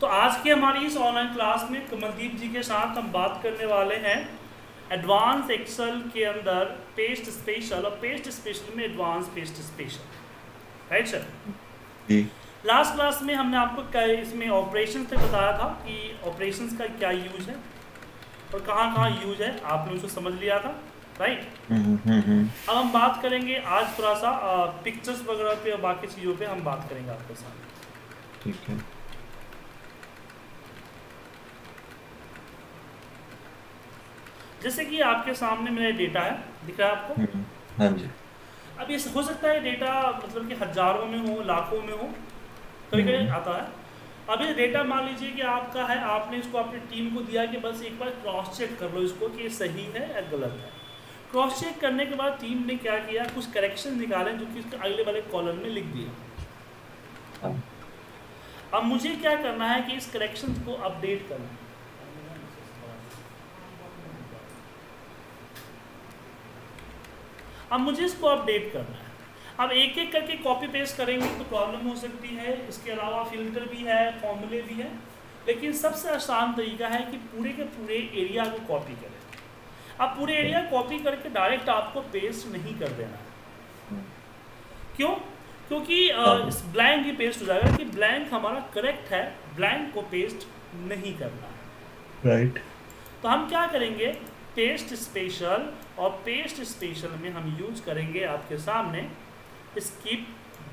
तो आज की हमारी इस ऑनलाइन क्लास में कमलदीप जी के साथ हम बात करने वाले हैं एडवांस एक्सेल के अंदर पेस्ट स्पेशल और पेस्ट स्पेशल में advance paste special right sir last class में हमने आपको इसमें ऑपरेशन से बताया था कि ऑपरेशंस का क्या यूज़ है और कहाँ कहाँ यूज़ है आपने उसको समझ लिया था राइट हम्म हम्म हम्म अब हम बात करेंगे आज थोड़ा सा पिक्चर्स वगैरह पे और बाकी चीज़ों पे हम बात करेंगे आपके साथ। ठीक है। जैसे कि आपके सामने मेरा डेटा है दिख रहा है आपको? हम्म, हाँ जी। अब ये हो सकता है डेटा मतलब कि हज़ारों में हो लाखों में हो कभी कभी हम्म। आता है। अब ये डेटा मान लीजिए कि आपका है आपने इसको अपनी टीम को दिया कि बस एक बार क्रॉस चेक कर लो इसको कि ये सही है या गलत है। क्रॉस चेक करने के बाद टीम ने क्या किया? कुछ करेक्शन निकाले जो कि इसके अगले वाले कॉलम में लिख दिया। हाँ। अब मुझे क्या करना है कि इस करेक्शन को अपडेट करना है। अब मुझे इसको अपडेट करना है। अब एक एक करके कॉपी पेस्ट करेंगे तो प्रॉब्लम हो सकती है। इसके अलावा फ़िल्टर भी है फॉर्मूले भी है। लेकिन सबसे आसान तरीका है कि पूरे के पूरे एरिया को कॉपी करें। अब पूरे एरिया कॉपी करके डायरेक्ट आपको पेस्ट नहीं कर देना है। क्यों? क्योंकि इस ब्लैंक ही पेस्ट हो जाएगा कि ब्लैंक हमारा करेक्ट है ब्लैंक को पेस्ट नहीं करना है। राइट तो हम क्या करेंगे? पेस्ट स्पेशल और पेस्ट स्पेशल में हम यूज़ करेंगे आपके सामने स्किप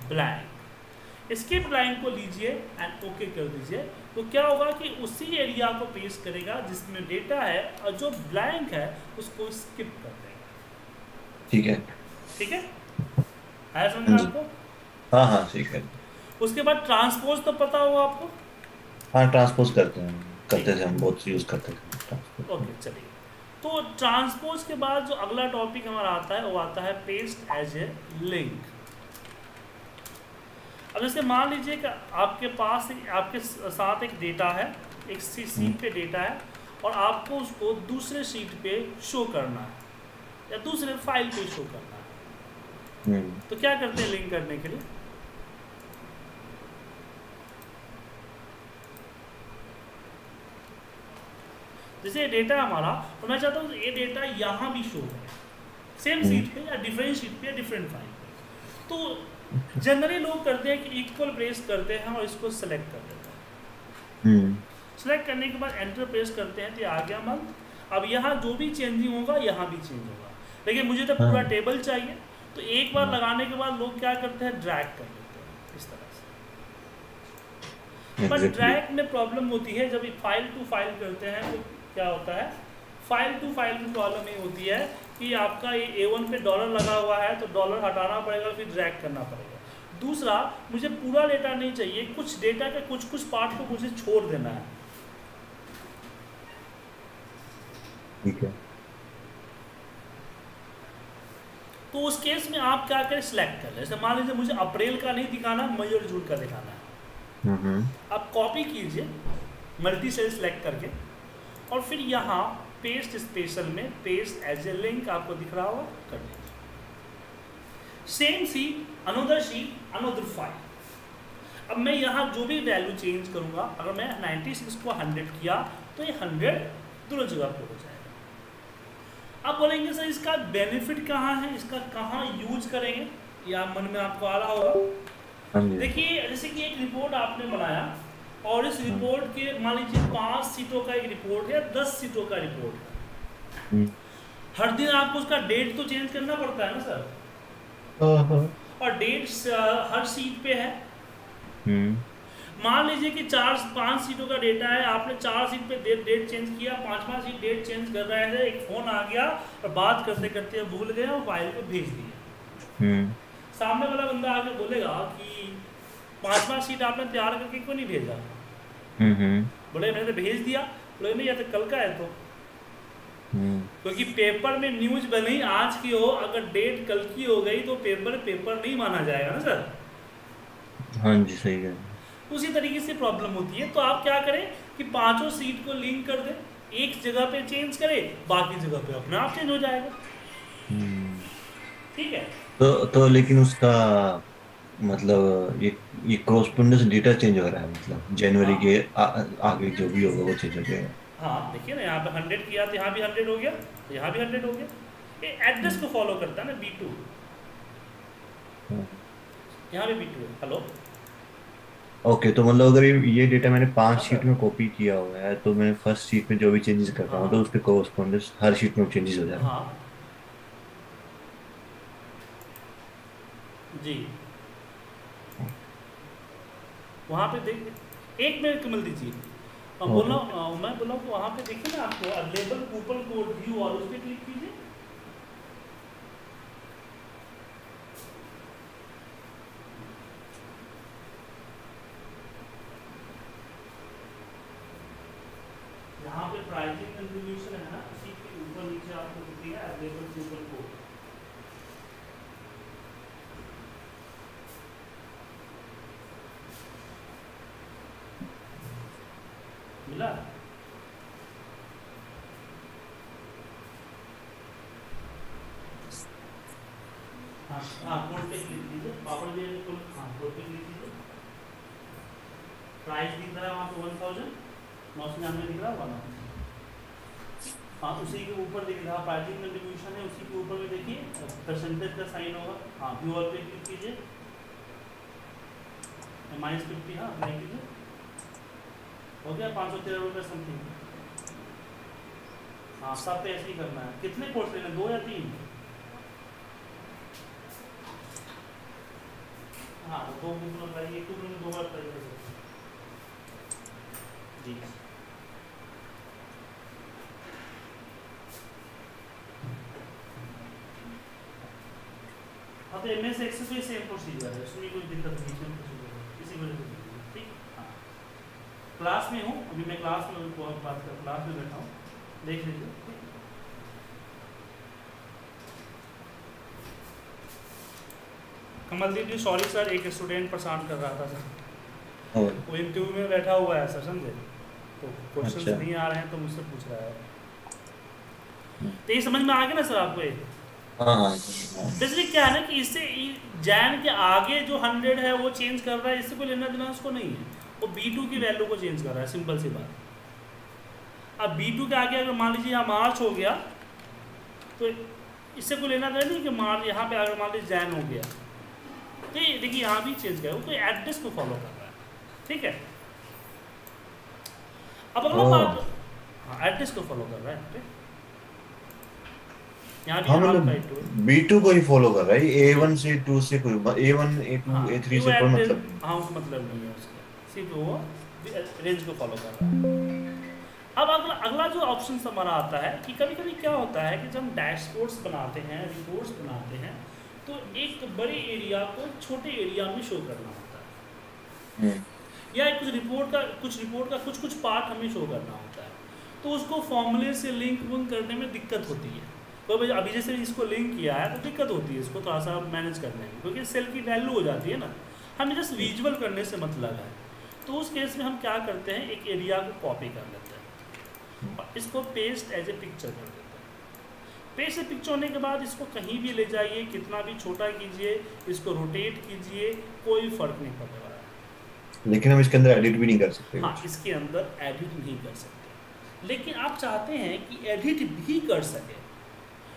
ब्लैंक स्किप ब्लैंक को लीजिए एंड ओके कर दीजिए। तो क्या होगा कि उसी एरिया को पेस्ट करेगा जिसमें डेटा है और जो ब्लैंक है उसको स्किप कर देगा। ठीक है। ठीक है? है समझ में आपको? हाँ हाँ ठीक है। उसके बाद ट्रांसपोज तो पता होगा आपको? हाँ ट्रांसपोज करते हैं। करते थे हम बहुत यूज़ करते थे। ओके चलिए। तो ट्रांसपोज के बाद जो अगला टॉपिक हमारा आता है वो आता है पेस्ट एज ए लिंक अब जैसे मान लीजिए कि आपके पास आपके साथ एक डेटा है एक सी- सीट पे डेटा है और आपको उसको दूसरे सीट पे शो करना है या दूसरे फ़ाइल पे शो करना है। हम्म। तो क्या करते हैं लिंक करने के लिए? जैसे ये डेटा है हमारा और मैं चाहता हूँ ये डेटा यहाँ भी शो है। सेम हम्म। सीट पे या डिफरेंट सीट पे या डिफरेंट फ़ाइल पे। तो जनरली लोग करते हैं कि इक्वल प्रेस करते हैं और इसको सेलेक्ट कर देते हैं। हम्म। सेलेक्ट करने के बाद एंटर प्रेस करते हैं तो ये आ गया मंथ अब यहाँ जो भी चेंजिंग होगा यहाँ भी चेंज होगा। लेकिन मुझे तो पूरा हाँ। टेबल चाहिए। तो एक बार लगाने के बाद लोग क्या करते हैं ड्रैग कर लेते हैं इस तरह से। एग्जैक्टली ड्रैग में प्रॉब्लम होती है जब फ़ाइल टू फ़ाइल करते हैं तो क्या होता है? फ़ाइल टू फ़ाइल में प्रॉब्लम ये होती है कि आपका ये ए वन पे डॉलर लगा हुआ है तो डॉलर हटाना पड़ेगा फिर ड्रैग करना पड़ेगा। दूसरा मुझे पूरा डेटा नहीं चाहिए कुछ डेटा के कुछ कुछ पार्ट को मुझे छोड़ देना है। ठीक है। तो उस केस में आप क्या करें? सिलेक्ट कर लें। जैसे मान लीजिए मुझे अप्रैल का नहीं दिखाना मई और जून का दिखाना है। हम्म। हम्म आप कॉपी कीजिए मल्टी सेल सेलेक्ट करके। और फिर यहाँ पेस्ट स्पेशल में पेस्ट एज ए लिंक आपको दिख रहा होगा कर दीजिए same sheet another sheet another file अब मैं यहाँ जो भी वैल्यू चेंज करूँगा अगर मैं 96 को 100 किया तो ये 100 दोनों जगह पर हो जाएगा। अब बोलेंगे सर इसका बेनिफिट कहाँ है? इसका कहाँ यूज़ करेंगे? या मन में आपको आ रहा होगा। हाँ देखिए जैसे कि एक रिपोर्ट आपने बनाया और इस रिपोर्ट के मान लीजिए पाँच सीटों का एक रिपोर्ट है दस सीटों का रिपोर्ट है। हम्म। हर दिन आपको उसका डेट तो चेंज करना पड़ता है ना सर हाँ, हाँ। और डेट हर सीट पे है। हम्म। मान लीजिए कि चार पाँच सीटों का डेटा है आपने चार सीट पे डेट डेट चेंज किया पाँच पाँच सीट डेट चेंज कर रहे थे एक फ़ोन आ गया और बात करते करते भूल गए और फ़ाइल को भेज दिया। हम्म। सामने वाला बंदा आके बोलेगा कि पाँच पाँच सीट आपने तैयार करके क्यों नहीं भेजा? हम्म हम्म। बोले मैंने तो भेज दिया बोले नहीं या तो कल का है तो। हम्म। क्योंकि पेपर में न्यूज़ बनी आज की हो अगर डेट कल की हो गई तो पेपर पेपर नहीं माना जाएगा ना सर? हाँ जी सही है। उसी तरीके से प्रॉब्लम होती है। तो आप क्या करें कि पाँचों सीट को लिंक कर दें एक जगह पे चेंज करें बाकी जगह पे अपने आप चेंज हो जाएगा। ठीक है? तो तो लेकिन उसका मतलब ये ये क्रॉसपोंडेंस डेटा चेंज हो रहा है मतलब जनवरी हाँ। के आ, आगे जो भी होगा वो चेंज हो जाएगा। हाँ देखिए ना यहाँ पे हंड्रेड किया तो यहाँ भी हंड्रेड हो गया तो यहाँ भी हंड्रेड हो गया। ये एड्रेस को फॉलो करता है ना बी टू हाँ। यहाँ भी बी टू है। हेलो ओके तो मतलब अगर ये डेटा मैंने पाँच हाँ शीट में कॉपी किया हुआ है तो मैं फ़र्स्ट शीट में जो भी चेंजेस कर रहा हूँ तो हाँ। उसके कॉरस्पॉन्डेंस हर शीट में चेंजेस हो जाएगा। हाँ। जी। वहाँ पे देख एक मिनट कमल दीजिए। और बोला मैं बोला कि वहाँ पे देखिए ना आपको अवेलेबल कूपन कोड व्यू और उस पर क्लिक कीजिए यहाँ पे प्राइसिंग कंट्रीब्यूशन है ना उसी के ऊपर नीचे आपको दिख रही है अवेलेबल कूपन कोड मिला कोड पे क्लिक कीजिए। प्राइस दिख रहा है दिख रहा है हाँ उसी के ऊपर दिख रहा प्राइसिंग कंट्रीब्यूशन है, उसी के ऊपर में देखिए परसेंटेज का साइन होगा। हाँ पे क्लिक कीजिए। माइनस फिफ्टी हाँ हो गया पाँच सौ तेरह रुपये समथिंग हाँ सब पे ऐसे ही करना है। कितने कोर्स लेने दो या तीन? हाँ दो बुक लगाइए एक बुक में दो बार ट्राई जी। हाँ तो एम एस एक्सेस भी सेम प्रोसीजर है, उसमें कोई दिक्कत नहीं सेम प्रोसीजर किसी वजह से। क्लास में हूँ अभी मैं क्लास में बहुत बात कर क्लास में बैठा हूँ। देख लीजिए। कमलदीप जी सॉरी सर एक स्टूडेंट परेशान कर रहा था सर। वो इंटरव्यू में बैठा हुआ है सर समझे? तो क्वेश्चंस अच्छा। नहीं आ रहे हैं तो मुझसे पूछ रहा है। हम्म, तो ये समझ में आ गया ना सर आपको ये? बेसिकली क्या है ना कि इससे जैन के आगे जो हंड्रेड है वो चेंज कर रहा है इससे कोई लेना देना उसको नहीं है। वो बी टू की वैल्यू को चेंज कर रहा है सिंपल सी बात। अब बी टू के आगे अगर मान लीजिए यहाँ मार्च हो गया तो इससे कोई लेना देना नहीं कि मार्च यहाँ पे अगर मान लीजिए जैन हो गया। तो देखिए यहाँ भी चेंज किया वो तो एड्रेस को फॉलो कर रहा है ठीक है? अब अगला ओह। बात हाँ एड्रेस को फॉलो कर रहा है हाँ मतलब बी टू को ही फॉलो कर रहा है। ए वन से टू से कोई ए वन ए टू हाँ ए थ्री से कोई मतलब हाँ मतलब नहीं है उसका। सिर्फ़ वो रेंज को फॉलो कर रहा है। अब अगला अगला जो ऑप्शन हमारा आता है कि कभी कभी क्या होता है कि जब हम डैशबोर्ड्स बनाते हैं रिपोर्ट्स बनाते हैं तो एक बड़े एरिया को छोटे एरिया में शो करना होता है। हम्म, या कुछ रिपोर्ट का कुछ रिपोर्ट का कुछ कुछ पार्ट हमें शो करना होता है। तो उसको फॉर्मूले से लिंक विंक करने में दिक्कत होती है। तो अभी जैसे इसको लिंक किया है तो दिक्कत होती है इसको थोड़ा सा मैनेज करने में क्योंकि सेल की वैल्यू हो जाती है ना। हमें जस्ट विजुअल करने से मतलब है। तो उस केस में हम क्या करते हैं एक एरिया को कॉपी कर लेते हैं। और इसको पेस्ट एज ए पिक्चर कर देते हैं। पेस्ट ए पिक्चर होने के बाद इसको कहीं भी ले जाइए कितना भी छोटा कीजिए इसको रोटेट कीजिए कोई फ़र्क नहीं पड़ने वाला। है लेकिन हम इसके अंदर एडिट भी नहीं कर सकते। हाँ इसके अंदर एडिट नहीं कर सकते। लेकिन आप चाहते हैं कि एडिट भी कर सके।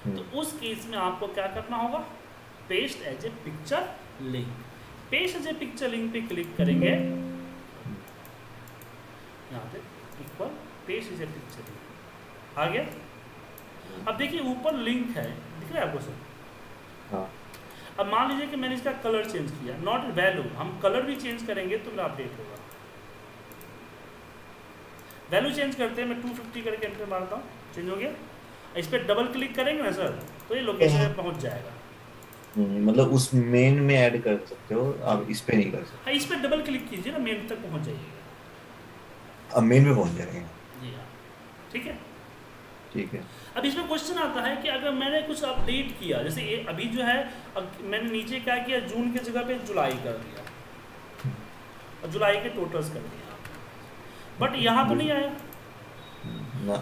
तो उस केस में आपको क्या करना होगा? Paste as a picture link paste as a picture link पे क्लिक करेंगे। यहाँ पे equal paste as a picture link आ गया? अब देखिए ऊपर लिंक है। दिख रहा है आपको सर हाँ। अब मान लीजिए कि मैंने इसका कलर चेंज किया। नॉट वैल्यू हम कलर भी चेंज करेंगे तो मेरा अपडेट होगा। वैल्यू चेंज करते हैं। मैं 250 करके एंटर मारता हूँ। चेंज हो गया? इस पर डबल क्लिक करेंगे ना सर तो ये लोकेशन पे पहुँच जाएगा। हम्म, मतलब उस मेन में ऐड कर सकते हो आप इस पे नहीं कर सकते। हाँ इस पर डबल क्लिक कीजिए ना मेन तक पहुँच जाइएगा। अब मेन पे पहुँच जाएँगे। जी हाँ। ठीक है? ठीक है। अब इसमें क्वेश्चन आता है कि अगर मैंने कुछ अपडेट किया जैसे ये अभी जो है मैंने नीचे क्या किया जून की जगह पे जुलाई कर दिया। और जुलाई के टोटल्स कर दिया। बट यहाँ तो नहीं आया।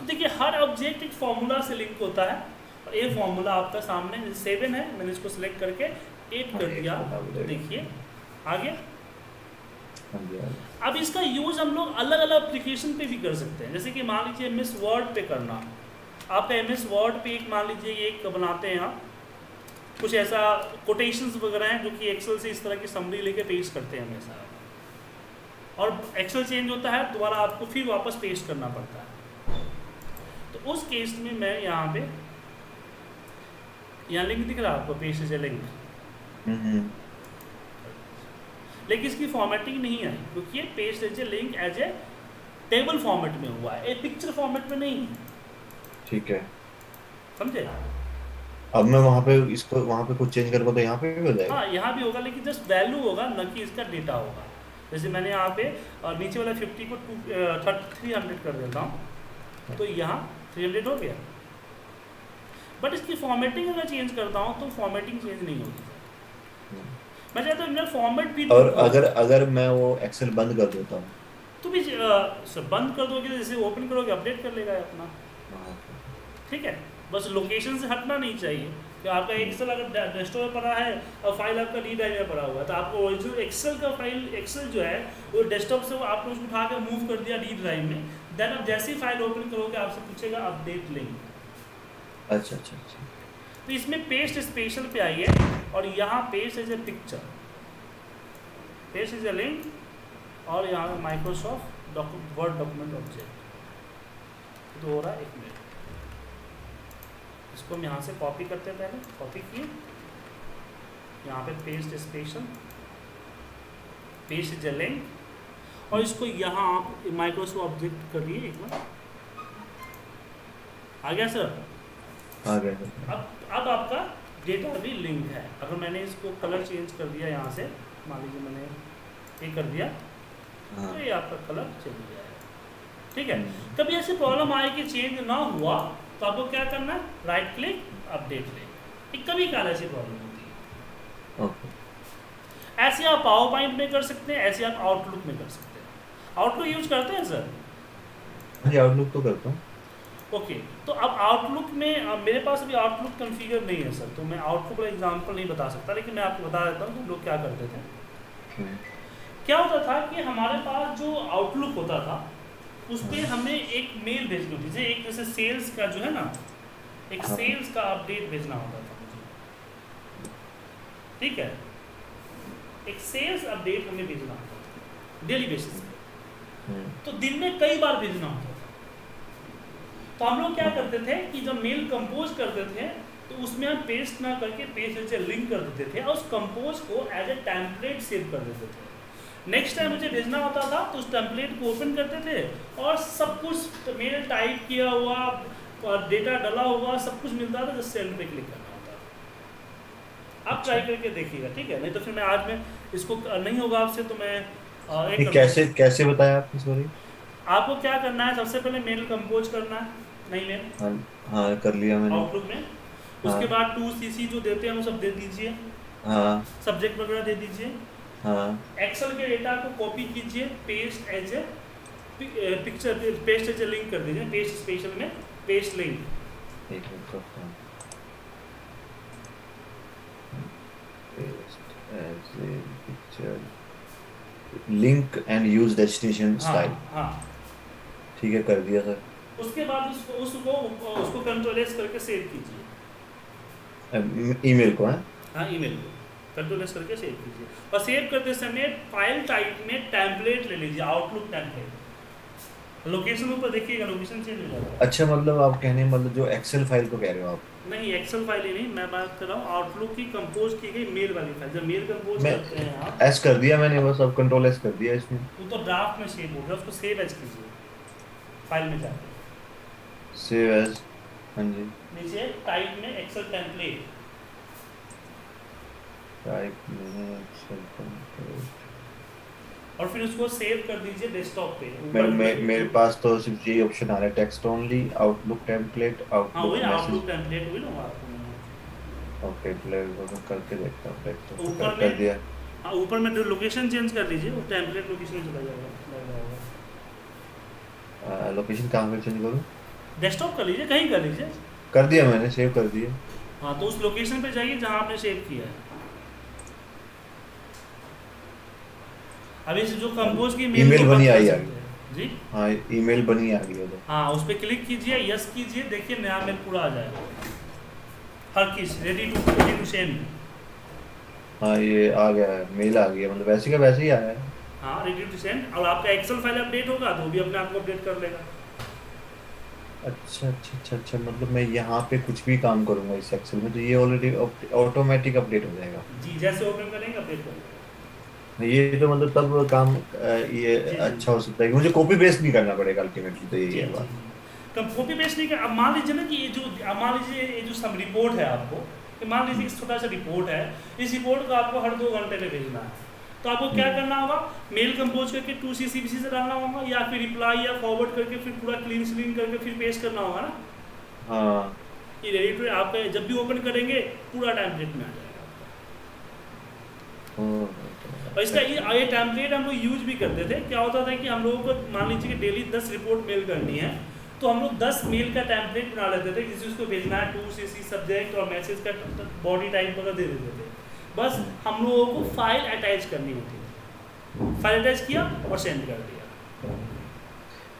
देखिए हर ऑब्जेक्ट एक फॉर्मूला से लिंक होता है और ये फॉर्मूला आपका सामने सेवन है मैंने इसको सिलेक्ट करके एट हाँ, कर दिया तो देगा। देखिए हाँ हाँ जी। अब इसका यूज़ हम लोग अलग अलग एप्लीकेशन पे भी कर सकते हैं। जैसे कि मान लीजिए एम एस वर्ड पे करना। आपका एम एस वर्ड पे एक मान लीजिए एक बनाते हैं आप। कुछ ऐसा कोटेशंस वगैरह हैं जो कि एक्सेल से इस तरह की समरी लेके पेस्ट करते हैं हमेशा। और एक्सेल चेंज होता है दोबारा आपको फिर वापस पेश करना पड़ता है। तो उस केस में मैं यहाँ पे यहाँ लिंक दिख रहा है आपको पेस्ट इज़ लिंक। लेकिन इसकी फॉर्मेटिंग नहीं आई क्योंकि ये paste as a link as a table format में हुआ है ए पिक्चर फॉर्मेट में नहीं ठीक है। समझे? अब मैं वहाँ पे इसको वहाँ पे कुछ चेंज करूँगा तो यहाँ पे भी हो जाएगा। हाँ यहाँ भी होगा लेकिन जस्ट वैल्यू होगा न कि इसका डेटा होगा। जैसे मैंने यहाँ पे और नीचे वाला फिफ्टी को टू थर्टी थ्री हंड्रेड कर देता हूँ। तो यहाँ थ्री हंड्रेड हो गया। बट इसकी फॉर्मेटिंग अगर चेंज करता हूँ तो फॉर्मेटिंग चेंज नहीं होगी मैं चाहता हूँ फॉर्मेट भी और अगर अगर मैं वो एक्सेल बंद कर देता हूँ। तो भी बंद कर दोगे तो जैसे ओपन करोगे अपडेट कर लेगा अपना। हाँ, ठीक है? बस लोकेशन से हटना नहीं चाहिए। कि आपका एक्सेल अगर डेस्कटॉप में पड़ा है और फ़ाइल आपका डी ड्राइव में पड़ा हुआ है तो आपको ओरिजिनल एक्सेल का फ़ाइल एक्सेल जो है वो डेस्कटॉप से वो आपने उसको उठा के मूव कर दिया डी ड्राइव में। देन आप जैसे ही फ़ाइल ओपन करोगे आपसे पूछेगा अपडेट लिंक अच्छा अच्छा अच्छा। तो इसमें पेस्ट स्पेशल पे आइए और यहाँ paste is a picture paste is a link और यहाँ माइक्रोसॉफ्ट वर्ड डॉक्यूमेंट ऑब्जेक्ट तो हो रहा है एक मिनट इसको हम यहाँ से कॉपी करते हैं पहले कॉपी किए। यहाँ पे पेस्ट स्पेशल पेस्ट लिंक और इसको यहाँ आप माइक्रोसॉफ्ट ऑब्जेक्ट करिए एक बार। आ गया सर आ गया अब अब आपका डेटा भी लिंक है। अगर मैंने इसको कलर चेंज कर दिया यहाँ से मान लीजिए मैंने ये कर दिया हाँ। तो ये आपका कलर चेंज हो जाएगा। ठीक है? हम्म। कभी ऐसी प्रॉब्लम आए कि चेंज ना हुआ तो आपको क्या करना है? राइट क्लिक अपडेट लिंक ये कभी काल ऐसी प्रॉब्लम होती है। ओके ऐसे आप पावर पॉइंट में कर सकते हैं ऐसे आप आउटलुक में कर सकते हैं। आउटलुक यूज़ करते हैं सर जी आउटलुक तो करता हूँ। ओके तो अब आउटलुक में अब मेरे पास अभी आउटलुक कॉन्फ़िगर नहीं है सर तो मैं आउटलुक का एग्जांपल नहीं बता सकता लेकिन मैं आपको बता देता हूँ कि लोग क्या करते थे। क्या होता था कि हमारे पास जो आउटलुक होता था उस पर हमें एक मेल भेजनी होती थी एक जैसे सेल्स का जो है ना एक हाँ। सेल्स का अपडेट भेजना होता था मुझे। ठीक है? एक सेल्स अपडेट हमें भेजना होता था डेली बेसिस पे। हम्म, तो दिन में कई बार भेजना होता था। तो हम लोग क्या करते थे कि जब मेल कंपोज करते थे तो उसमें हम पेस्ट ना करके पेस्ट जैसे लिंक कर देते थे और उस कंपोज को एज ए टेम्पलेट सेव कर देते थे। नेक्स्ट टाइम मुझे भेजना होता था तो उस टेम्पलेट को ओपन करते थे और सब कुछ मेल टाइप किया हुआ और डेटा डला हुआ सब कुछ मिलता था जस्ट सेंड पे क्लिक करना होता था। आप ट्राई करके देखिएगा ठीक है? नहीं तो फिर मैं आज में इसको नहीं होगा आपसे तो मैं एक कैसे कैसे बताया आपने सॉरी आपको क्या करना है? सबसे पहले मेल कंपोज करना है नहीं मेल हाँ हाँ कर लिया मैंने। आउटलुक में। उसके हाँ। बाद टू सी सी जो देते हैं वो सब दे दीजिए। हाँ। सब्जेक्ट वगैरह दे दीजिए। हाँ। एक्सेल के डेटा को कॉपी कीजिए paste as a picture paste as a link कर दीजिए पेस्ट स्पेशल में पेस्ट लिंक एक मिनट करता हूँ and use destination हाँ हाँ। ठीक है कर दिया सर। उसके बाद उसको उसको उसको कंट्रोल एस करके सेव कीजिए। ईमेल को है? हाँ ईमेल को। कंट्रोल एस करके सेव कीजिए। और सेव करते समय फ़ाइल टाइप में टेम्पलेट ले लीजिए आउटलुक टेम्पलेट लोकेशन ऊपर देखिएगा लोकेशन चेंज हो जाएगा। अच्छा मतलब आप कहने मतलब जो एक्सेल फ़ाइल को कह रहे हो आप? नहीं एक्सेल फ़ाइल ही नहीं मैं बात कर रहा हूँ आउटलुक की कंपोज की गई मेल वाली फ़ाइल जब मेल कंपोज करते हैं आप एस कर दिया मैंने बस अब कंट्रोल एस कर दिया इसमें। वो तो ड्राफ्ट में सेव हो गया उसको सेव एज कीजिए फ़ाइल में जाके। सेव एज हाँ जी। नीचे टाइप में एक्सेल टेम्पलेट टाइप में एक्सेल कंट्रोल और फिर उसको सेव कर दीजिए डेस्कटॉप पे। मेरे में- मेरे पास तो सिर्फ़ यही ऑप्शन आ रहा है टेक्स्ट ओनली आउटलुक टेम्पलेट हाँ आउटलुक आउटलुक मैसेज टेम्पलेट वही ना आपको ओके प्ले करके देखता हूँ देख तो ऊपर कर, दिया। हाँ ऊपर में जो लोकेशन चेंज कर लीजिए वो टेम्पलेट लोकेशन में चला जाएगा लग होगा। लोकेशन कहाँ पे चेंज करूँ? डेस्कटॉप कर लीजिए कहीं कर लीजिए। कर दिया मैंने सेव कर दिया। हाँ तो उस लोकेशन पे जाइए जहाँ आपने सेव किया है। अब इस जो कंपोज की ईमेल बनी आई है है। जी? हाँ ईमेल बनी आ गई है हाँ उस पर क्लिक कीजिए यस कीजिए देखिए नया मेल पूरा आ जाएगा। हर किस ready to ready to send हाँ ये आ गया है मेल आ गया मतलब वैसे का वैसे ही आया है। हाँ रेडी टू सेंड और आपका एक्सेल फ़ाइल अपडेट होगा तो भी अपने आप को अपडेट कर लेगा। अच्छा अच्छा अच्छा अच्छा मतलब मैं यहाँ पे कुछ भी काम करूँगा इस एक्सेल में तो ये ऑलरेडी ऑटोमेटिक अपडेट हो जाएगा। जी जैसे ओपन करेंगे अपडेट कर लेगा। ये तो मतलब तब काम ये। अच्छा हो सकता है मुझे कॉपी पेस्ट नहीं करना पड़ेगा अल्टीमेटली तो यही है बात। तो कॉपी पेस्ट नहीं कर अब मान लीजिए ना कि ये जो मान लीजिए ये जो सम रिपोर्ट है आपको कि मान लीजिए इस छोटा सा रिपोर्ट है इस रिपोर्ट को आपको हर दो घंटे में भेजना है। तो आपको क्या हम्म। करना होगा? मेल कंपोज करके to C C B C से डालना होगा या फिर रिप्लाई या फॉरवर्ड करके फिर पूरा क्लीन स्क्रीन करके फिर पेश करना होगा ना? हाँ। ये रेडी टू आप जब भी ओपन करेंगे पूरा टेम्पलेट में आ जाएगा और इसका ये टेम्पलेट हम लोग यूज़ भी करते थे। क्या होता था कि हम लोगों को, मान लीजिए कि डेली दस रिपोर्ट मेल करनी है तो हम लोग दस मेल का टैम्पलेट बना लेते थे, किसी उसको भेजना है टू सी सी सब्जेक्ट और मैसेज का बॉडी टाइप वगैरह दे देते थे। बस हम लोगों को फ़ाइल अटैच करनी होती थी। फ़ाइल अटैच किया और सेंड कर दिया।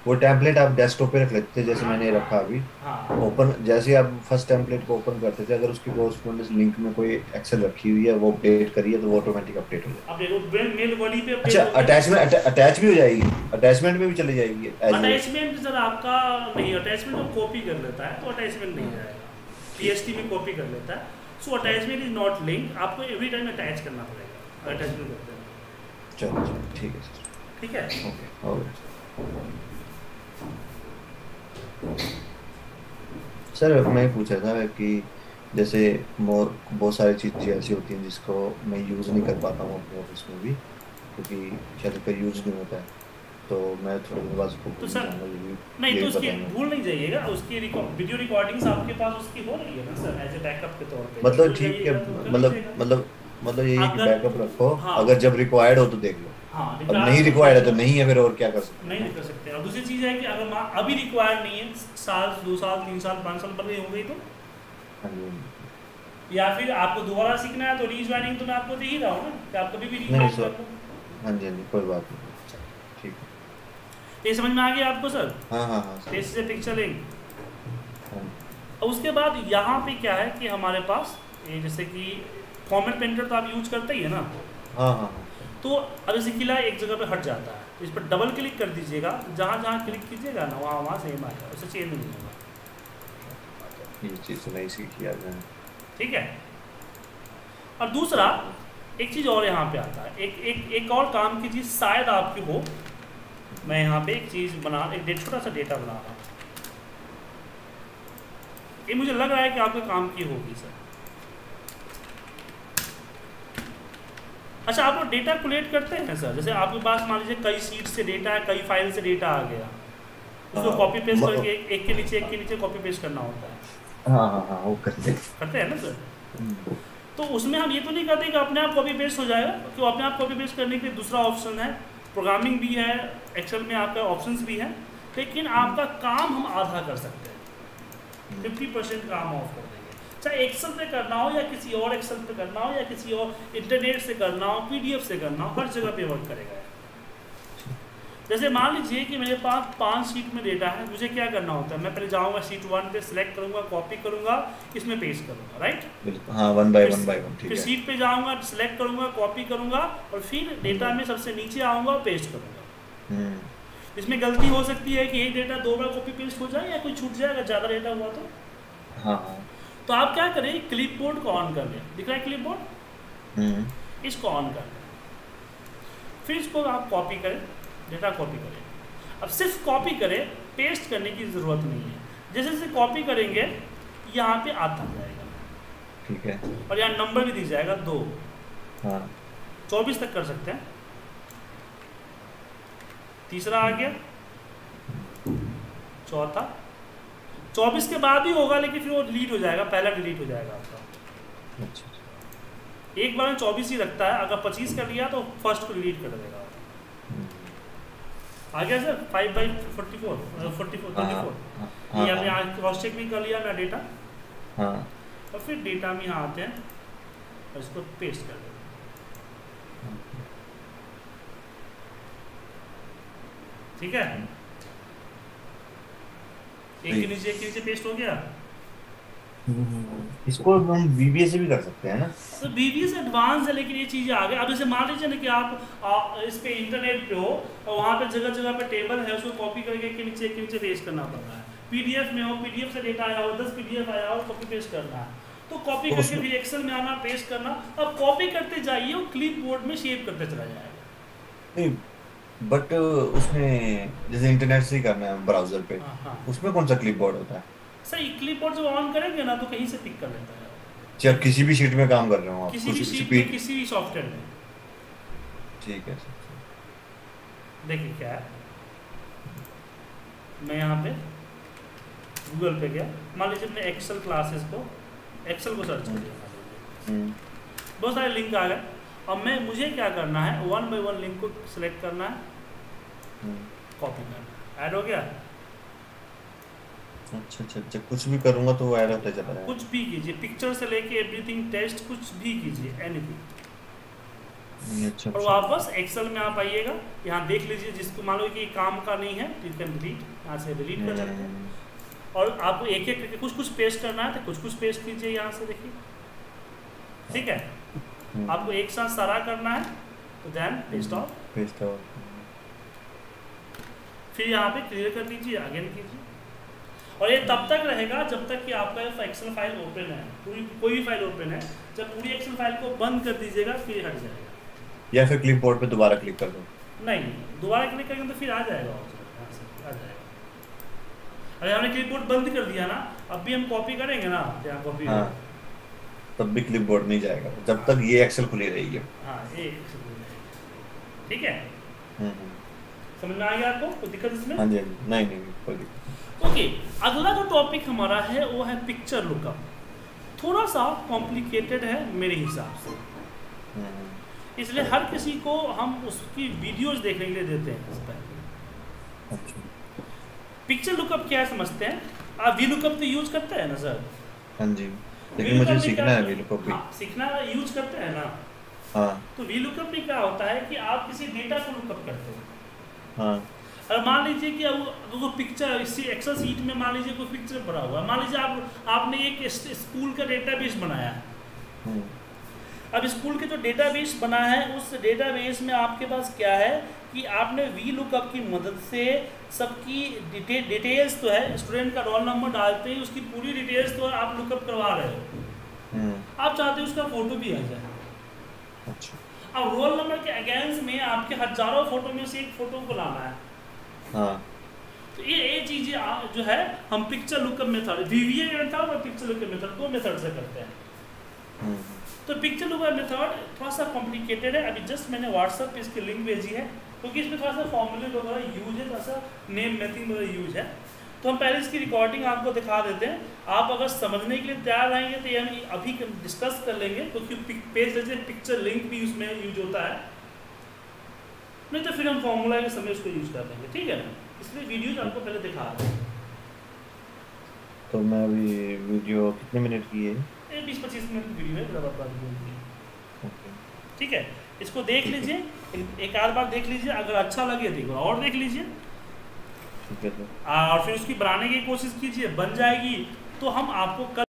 वो टेम्पलेट आप डेस्कटॉप पे रख लेते थे जैसे मैंने रखा अभी। हाँ। ओपन जैसे आप फ़र्स्ट टेम्पलेट को ओपन करते थे अगर उसकी कोरस्पोंडेंस लिंक में कोई एक्सेल रखी हुई है वो अपडेट करिए तो वो ऑटोमेटिक अपडेट हो जाएगा। अब देखो मेल बॉडी पे अच्छा अटैचमेंट अटैच भी हो जाएगी। अटैचमेंट में भी चली जाएगी अटैचमेंट सर आपका नहीं अटैचमेंट तो कॉपी कर लेता है तो अटैचमेंट नहीं जाएगा। पीएसटी में कॉपी कर लेता है। So attachment is not link आपको एवरी टाइम अटैच करना पड़ेगा। अटैचमेंट करते हैं। चलो चलो ठीक है सर ठीक है? ओके हो गया सर मैं पूछ रहा था कि जैसे मोर बहुत सारी चीज़ें ऐसी होती हैं जिसको मैं यूज़ नहीं कर पाता हूँ अपने ऑफ़िस में भी क्योंकि शायद उसका यूज़ नहीं होता है। तो मैं थोड़ी देर बाद उसको तो सर, नहीं तो उसकी भूल नहीं जाइएगा उसकी वीडियो रिकॉर्डिंग्स आपके पास उसकी हो रही है ना सर एज ए बैकअप के तौर पे? मतलब ठीक है तो मतलब मतलब मतलब ये बैकअप रखो हाँ। अगर जब रिक्वायर्ड हो तो देख लो। हाँ अब नहीं रिक्वायर्ड है। तो नहीं है फिर और क्या कर सकते नहीं कर सकते। और दूसरी चीज़ है कि अगर मा- अभी रिक्वायर्ड नहीं है साल दो साल तीन साल पाँच साल पर हो गई तो। हाँ हाँ। या फिर आपको दोबारा सीखना है तो रीज्वाइनिंग तो मैं आपको दे ही रहा हूँ ना कि आप कभी भी नहीं, रीज्वाइन सर। कर हाँ। जी हाँ जी कोई बात नहीं। ठीक है। ये समझ में आ गया आपको सर? हाँ हाँ हाँ टेस्ट से पिक्चर हाँ, और उसके बाद यहाँ पे क्या है कि हमारे पास ये जैसे कि फॉर्मेट पेंटर तो आप यूज़ करते ही है ना? हाँ हाँ हाँ। तो अब जैसे किला एक जगह पे हट जाता है तो इस पर डबल क्लिक कर दीजिएगा जहाँ जहाँ क्लिक कीजिएगा ना वहाँ वहाँ सेम आएगा उससे चेंज नहीं होगा ये चीज़ तो नहीं सीखी ठीक है? और दूसरा एक चीज़ और यहाँ पे आता है। एक एक एक और काम की चीज़ शायद आपकी हो। मैं यहाँ पे एक चीज़ बना एक छोटा सा डेटा बना रहा हूँ। ये मुझे लग रहा है कि आपके काम की होगी सर। अच्छा आप लोग डेटा कोलेक्ट करते हैं सर? जैसे आपके पास मान लीजिए कई सीट से डेटा है कई फ़ाइल से डेटा आ गया। उसको हाँ, कॉपी पेस्ट करके एक, एक के नीचे एक के नीचे कॉपी पेस्ट करना होता है। हाँ हाँ हाँ वो करते हैं। करते हैं ना सर? हम्म, तो उसमें हम ये तो नहीं कहते कि अपने आप कॉपी पेस्ट हो जाएगा क्योंकि अपने आप कॉपी पेस्ट करने के लिए दूसरा ऑप्शन है। प्रोग्रामिंग भी है एक्सेल में आपका ऑप्शंस भी है लेकिन आपका काम हम आधा कर सकते हैं। फिफ्टी परसेंट काम ऑफ़ कर देंगे चाहे एक्सेल पे करना हो या किसी और एक्सेल पे करना हो या किसी और इंटरनेट से करना हो पीडीएफ से करना हो हर जगह पे वर्क करेगा। जैसे मान लीजिए कि मेरे पास पाँच सीट में डेटा है मुझे क्या करना होता है? मैं पहले जाऊँगा सीट वन पे सिलेक्ट करूँगा कॉपी करूँगा इसमें पेस्ट करूँगा राइट हाँ वन बाय फिर- वन बाय वन फिर सीट पे जाऊँगा सिलेक्ट करूँगा कॉपी करूँगा और फिर डेटा में सबसे नीचे आऊँगा और पेस्ट करूँगा। हम्म, इसमें गलती हो सकती है कि एक डेटा दो बार कॉपी पेस्ट हो जाए या कोई छूट जाएगा ज़्यादा डेटा हुआ तो? हाँ हाँ। तो आप क्या करें क्लिप बोर्ड को ऑन कर लें। दिख रहा है क्लिप बोर्ड हम्म, इसको ऑन कर लें। फिर इसको आप कॉपी करें डेटा कॉपी करें। अब सिर्फ़ कॉपी करें पेस्ट करने की ज़रूरत नहीं है। जैसे जैसे कॉपी करेंगे यहाँ पे आता जाएगा। ठीक है। और यहाँ नंबर भी दिख जाएगा दो। हाँ। चौबीस तक कर सकते हैं। तीसरा आ गया। चौथा। चौबीस के बाद ही होगा लेकिन फिर वो डिलीट हो जाएगा पहला डिलीट हो जाएगा आपका। एक बार में चौबीस ही रखता है अगर पच्चीस कर लिया तो फ़र्स्ट को डिलीट कर देगा। आ गया sir five by forty four forty four हाँ ट्वेंटी हाँ फोर हाँ, ये हमने हाँ। आज क्रॉस चेक भी कर लिया ना डेटा हाँ। और फिर डेटा में यहाँ आते हैं और इसको पेस्ट कर देते हैं। ठीक है। एक के नीचे एक के नीचे पेस्ट हो गया। इसको हम वीबीए से भी कर सकते हैं ना? तो बीबीएस एडवांस है लेकिन ये चीज़ें आ गई। अब जैसे मान लीजिए ना कि आप आ, इस पे इंटरनेट पे हो और वहाँ पे जगह जगह पे टेबल है उसको कॉपी करके के नीचे के नीचे पेस्ट करना पड़ रहा है। पीडीएफ में हो पीडीएफ से डेटा आया हो दस पीडीएफ आया हो कॉपी पेस्ट करना है। तो कॉपी तो करके फिर एक्सेल में आना पेस्ट करना। अब कॉपी करते जाइए और क्लिप बोर्ड में शेप करते चला जाएगा। नहीं बट उसमें जैसे इंटरनेट से ही करना है ब्राउज़र पे हाँ हाँ। उसमें कौन सा क्लिपबोर्ड होता है? सही क्लिप बोर्ड जब ऑन करेंगे ना तो कहीं से पिक कर लेता है। चाहे किसी भी शीट में काम कर रहे हो आप किसी भी शीट में किसी भी सॉफ्टवेयर में। ठीक है देखिए क्या है। मैं यहाँ पे गूगल पे गया। मान लीजिए अपने एक्सेल क्लासेस को एक्सेल को सर्च कर लिया हम्म, बहुत सारे लिंक आ गए। अब मैं मुझे क्या करना है? वन बाय वन लिंक को सिलेक्ट करना है। हम्म। कॉपी करना है। ऐड हो गया? अच्छा अच्छा अच्छा। कुछ भी करूँगा तो वो ऐड होता चला जाएगा। कुछ भी कीजिए। पिक्चर से लेके एवरीथिंग टेस्ट कुछ भी कीजिए। एनीथिंग हम्म, अच्छा और अच्छा। वापस एक्सेल में आप आइएगा। यहाँ देख लीजिए जिसको मान लो कि काम का नहीं है यू कैन डिलीट यहाँ से डिलीट कर सकते हैं। हम्म, और आपको एक एक करके कुछ कुछ पेस्ट करना है तो कुछ कुछ पेस्ट कीजिए यहाँ से देखिए। ठीक है? हम्म, आपको एक साथ सारा करना है तो then paste of paste out फिर यहाँ पे क्लियर कर दीजिए अगेन कीजिए। और ये तब तक रहेगा जब तक कि आपका एक्सेल फ़ाइल ओपन है। पूरी कोई भी फ़ाइल ओपन है जब पूरी एक्सेल फ़ाइल को बंद कर दीजिएगा फिर हट जाएगा। या फिर क्लिपबोर्ड पे दोबारा क्लिक कर दो। नहीं दोबारा क्लिक करेंगे तो फिर आ जाएगा आ अरे हमने क्लिपबोर्ड बंद कर दिया ना अब भी हम कॉपी करेंगे ना यहाँ कॉपी हाँ। तब भी क्लिपबोर्ड नहीं जाएगा। जब तक ये एक्सेल खुली रहेगी। हाँ ये ठीक है? हम्म, हम्म। समझ में आ गया आपको? कोई दिक्कत इसमें? हाँ जी हाँ नहीं नहीं कोई दिक्कत ओके अगला जो टॉपिक हमारा है वो है पिक्चर लुकअप थोड़ा सा कॉम्प्लिकेटेड है मेरे हिसाब से। हम्म, इसलिए हर किसी को हम उसकी वीडियोस देखने के लिए देते हैं इस पर। अच्छा। पिक्चर लुकअप क्या है समझते हैं? आप वी लुकअप तो यूज़ करते हैं ना सर हाँ जी। लेकिन मुझे सीखना है वीलुकअप भी हाँ, सीखना यूज़ करते हैं ना हाँ। तो वी लुकअप में क्या होता है कि आप किसी डेटा को लुकअप करते हो। हाँ। और मान लीजिए कि अब वो, कोई पिक्चर इसी एक्सेल सीट में मान लीजिए कोई पिक्चर भरा हुआ है। मान लीजिए आप आपने एक स्कूल का डेटाबेस बनाया। है हम्म, अब स्कूल के जो डेटाबेस बना है उस डेटाबेस में आपके पास क्या है कि आपने वी लुकअप की मदद से सबकी डिटे, डिटेल्स तो है स्टूडेंट का रोल नंबर डालते ही उसकी पूरी डिटेल्स तो आप लुकअप करवा रहे हो। हम्म, आप चाहते हो उसका फ़ोटो भी आ जाए। अच्छा। अब रोल नंबर के अगेंस्ट में आपके हज़ारों फ़ोटो में से एक फ़ोटो को लाना है। हाँ। तो ये ये चीज़ें जो है हम picture lookup method VVA method और पिक्चर लुकअप मेथड दो मेथड से करते हैं। हम्म, तो पिक्चर लुकअप मेथड थोड़ा सा कॉम्प्लिकेटेड है। अभी जस्ट मैंने व्हाट्सएप पे इसकी लिंक भेजी है, क्योंकि इसमें थोड़ा सा फॉर्मूले वगैरह यूज़ है, थोड़ा सा नेम मैथिंग वगैरह यूज़ है। तो हम पहले इसकी रिकॉर्डिंग आपको दिखा देते हैं। आप अगर समझने के लिए तैयार रहेंगे तो ये हम अभी डिस्कस कर लेंगे, क्योंकि पेज जैसे पिक्चर लिंक भी उसमें यूज़ होता है। नहीं तो फिर हम फॉर्मूला के समय उसको यूज़ कर देंगे, ठीक है? ना इसलिए वीडियोज़ आपको पहले दिखा रहे हैं। तो मैं अभी वीडियो कितने मिनट की है? ये बीस पच्चीस मिनट की वीडियो है ज़्यादा बात बोल। ठीक है? इसको देख लीजिए एक- आध बार देख लीजिए अगर अच्छा लगे तो और देख लीजिए। है और फिर उसकी बनाने की कोशिश कीजिए बन जाएगी। तो हम आपको कल